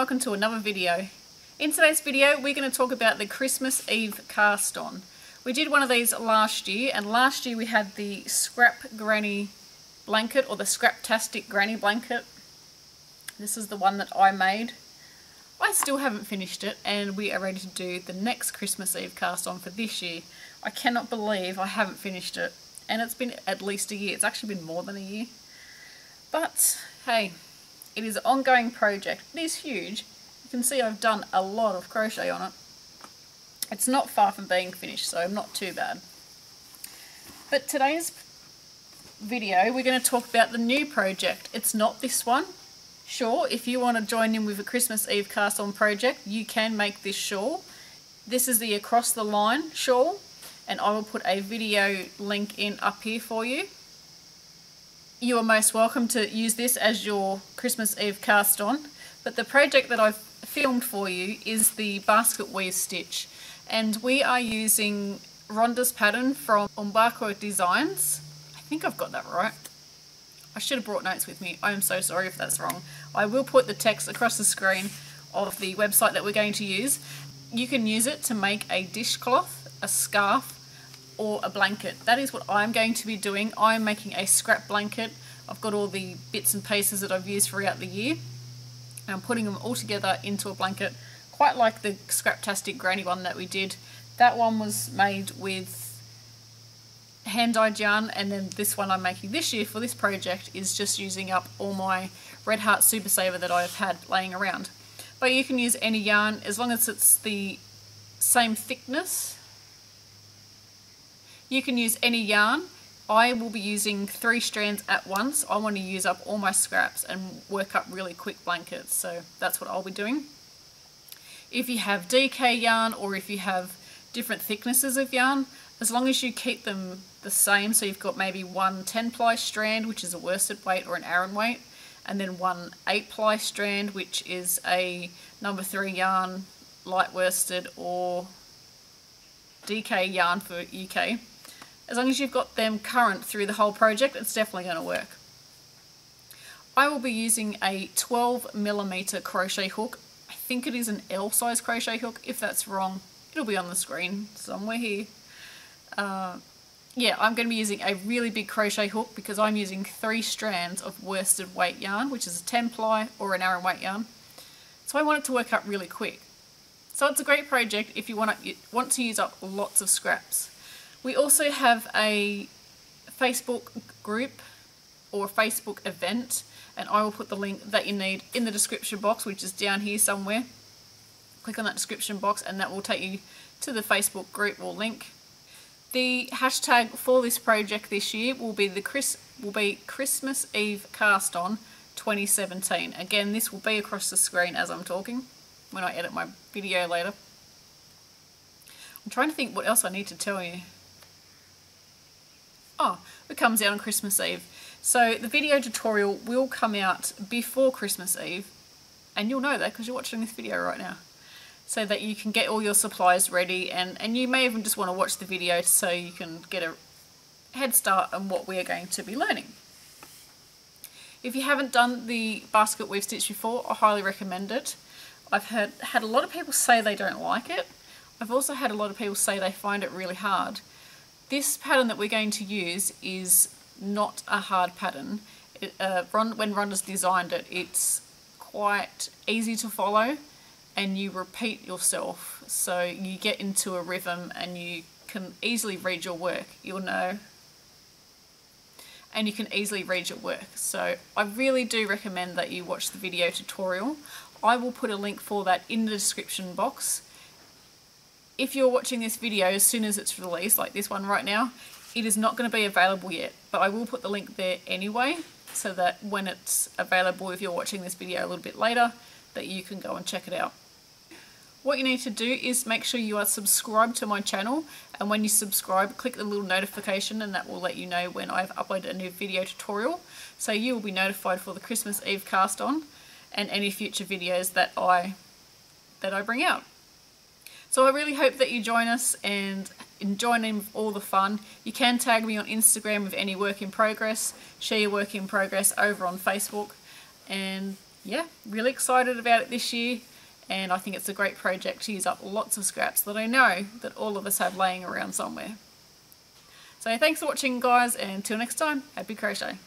welcome to another video. In today's video we're going to talk about the Christmas Eve cast on. We did one of these last year and last year we had the Scrap Granny blanket or the Scraptastic Granny blanket. This is the one that I made. I still haven't finished it and we are ready to do the next Christmas Eve cast on for this year. I cannot believe I haven't finished it and it's been at least a year. It's actually been more than a year. But hey, it is an ongoing project. It is huge. You can see I've done a lot of crochet on it. It's not far from being finished, so I'm not too bad. But today's video, we're going to talk about the new project. It's not this one. Sure, if you want to join in with a Christmas Eve cast on project, you can make this shawl. This is the Across the Line shawl, and I will put a video link in up here for you you are most welcome to use this as your Christmas Eve cast on. But the project that I've filmed for you is the basket weave stitch. And we are using Rhonda's pattern from Umbaco Designs. I think I've got that right. I should have brought notes with me. I am so sorry if that's wrong. I will put the text across the screen of the website that we're going to use. You can use it to make a dishcloth, a scarf, or a blanket. That is what I'm going to be doing. I'm making a scrap blanket. I've got all the bits and pieces that I've used throughout the year. And I'm putting them all together into a blanket, quite like the Scraptastic Granny one that we did. That one was made with hand-dyed yarn and then this one I'm making this year for this project is just using up all my Red Heart Super Saver that I've had laying around. But you can use any yarn as long as it's the same thickness you can use any yarn. I will be using three strands at once. I want to use up all my scraps and work up really quick blankets, so that's what I'll be doing. If you have DK yarn or if you have different thicknesses of yarn, as long as you keep them the same, so you've got maybe one 10 ply strand, which is a worsted weight or an Aran weight, and then one 8 ply strand, which is a number 3 yarn, light worsted or DK yarn for UK. As long as you've got them current through the whole project, it's definitely going to work. I will be using a 12 millimeter crochet hook. I think it is an L size crochet hook. If that's wrong, it'll be on the screen somewhere here. Uh, yeah, I'm going to be using a really big crochet hook because I'm using three strands of worsted weight yarn, which is a 10 ply or an Aran weight yarn. So I want it to work up really quick. So it's a great project if you want to, want to use up lots of scraps. We also have a Facebook group or Facebook event and I will put the link that you need in the description box which is down here somewhere. Click on that description box and that will take you to the Facebook group or link. The hashtag for this project this year will be the Chris will be Christmas Eve cast on 2017. Again, this will be across the screen as I'm talking when I edit my video later. I'm trying to think what else I need to tell you. Oh, it comes out on Christmas Eve. So the video tutorial will come out before Christmas Eve, and you'll know that because you're watching this video right now. So that you can get all your supplies ready, and, and you may even just want to watch the video so you can get a head start on what we are going to be learning. If you haven't done the basket weave stitch before, I highly recommend it. I've heard, had a lot of people say they don't like it. I've also had a lot of people say they find it really hard. This pattern that we're going to use is not a hard pattern. It, uh, Ron, when Rhonda's designed it, it's quite easy to follow and you repeat yourself. So you get into a rhythm and you can easily read your work. You'll know and you can easily read your work. So I really do recommend that you watch the video tutorial. I will put a link for that in the description box if you're watching this video as soon as it's released, like this one right now, it is not going to be available yet, but I will put the link there anyway, so that when it's available, if you're watching this video a little bit later, that you can go and check it out. What you need to do is make sure you are subscribed to my channel and when you subscribe click the little notification and that will let you know when I've uploaded a new video tutorial so you will be notified for the Christmas Eve cast on and any future videos that I that I bring out. So I really hope that you join us and join in all the fun. You can tag me on Instagram with any work in progress, share your work in progress over on Facebook, and yeah, really excited about it this year and I think it's a great project to use up lots of scraps that I know that all of us have laying around somewhere. So thanks for watching guys and until next time, happy crochet.